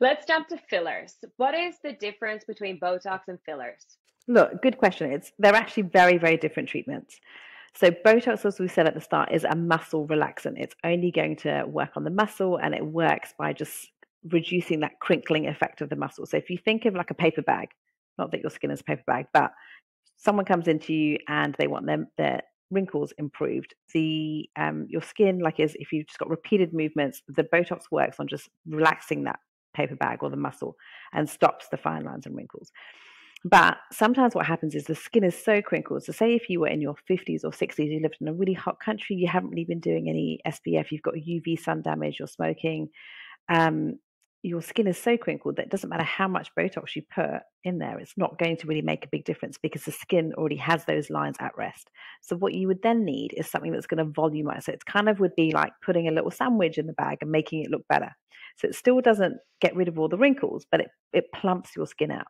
Let's jump to fillers. What is the difference between Botox and fillers? Look, good question. It's they're actually very, very different treatments. So Botox, as we said at the start, is a muscle relaxant. It's only going to work on the muscle and it works by just reducing that crinkling effect of the muscle. So if you think of like a paper bag, not that your skin is a paper bag, but someone comes into you and they want them their wrinkles improved. The um, your skin, like is if you've just got repeated movements, the Botox works on just relaxing that paper bag or the muscle and stops the fine lines and wrinkles. But sometimes what happens is the skin is so crinkled. So, say if you were in your 50s or 60s, you lived in a really hot country, you haven't really been doing any SPF, you've got UV sun damage, you're smoking, um, your skin is so crinkled that it doesn't matter how much Botox you put in there, it's not going to really make a big difference because the skin already has those lines at rest. So, what you would then need is something that's going to volumize. So, it kind of would be like putting a little sandwich in the bag and making it look better. So, it still doesn't get rid of all the wrinkles, but it, it plumps your skin out.